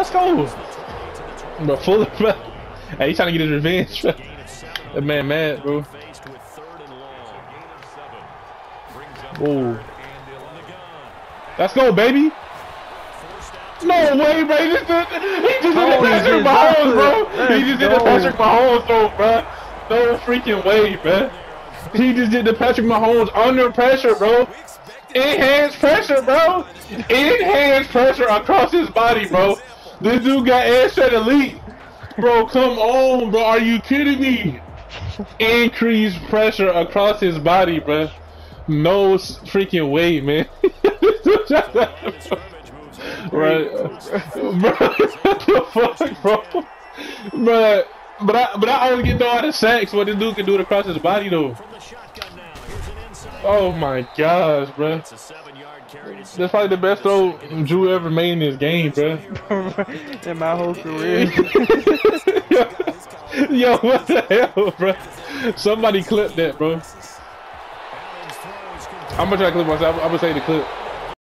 let's go. Bro, full of, bro. Hey, he's trying to get his revenge, bro. That man mad, bro. Whoa. Let's go, baby. No way, bro. He just did, he just did Oh, the Patrick Mahomes, bro. Let's He just did the go. Patrick Mahomes, though, bro. No freaking way, bro. He just did the Patrick Mahomes under pressure, bro. Enhanced pressure, bro. Enhanced pressure across his body, bro. This dude got Airset Elite. Bro, come on, bro. Are you kidding me? Increased pressure across his body, bro. No freaking way, man. right. Bro, what the fuck, bro? But, but I, but I only get thrown out of sacks. What this dude can do it across his body, though. Oh my gosh, bro. That's probably the best throw Drew ever made in this game, bro. In my whole career. Yo, what the hell, bro? Somebody clip that, bro. I'm gonna try to clip myself. I'm gonna say the clip.